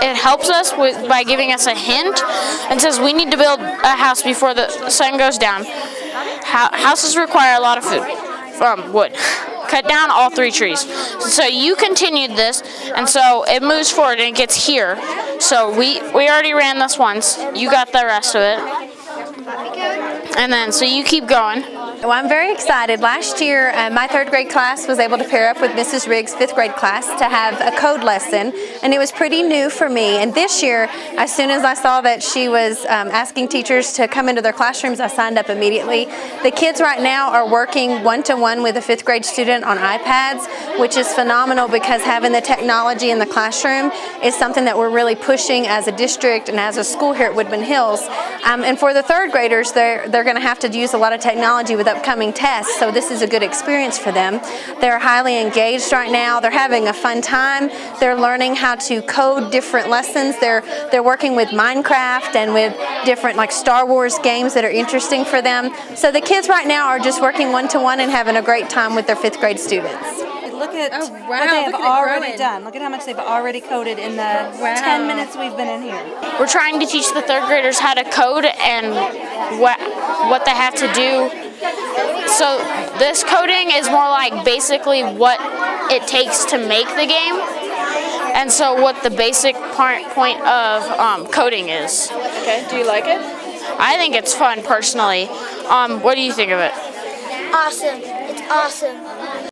It helps us with by giving us a hint and says we need to build a house before the sun goes down. houses require a lot of food from wood. Cut down all three trees. So you continued this, and so it moves forward and it gets here. So we we already ran this once. You got the rest of it. And then so you keep going. Well, I'm very excited. Last year, uh, my third grade class was able to pair up with Mrs. Riggs' fifth grade class to have a code lesson, and it was pretty new for me. And this year, as soon as I saw that she was um, asking teachers to come into their classrooms, I signed up immediately. The kids right now are working one to one with a fifth grade student on iPads, which is phenomenal because having the technology in the classroom is something that we're really pushing as a district and as a school here at Woodmen Hills. Um, and for the third graders, they're, they're going to have to use a lot of technology with upcoming tests, so this is a good experience for them. They're highly engaged right now. They're having a fun time. They're learning how to code different lessons. They're they're working with Minecraft and with different like Star Wars games that are interesting for them. So the kids right now are just working one to one and having a great time with their fifth grade students look at oh, wow. what they have already done. Look at how much they've already coded in the wow. 10 minutes we've been in here. We're trying to teach the third graders how to code and what what they have to do so this coding is more like basically what it takes to make the game, and so what the basic part, point of um, coding is. Okay. Do you like it? I think it's fun personally. Um, what do you think of it? Awesome. It's awesome.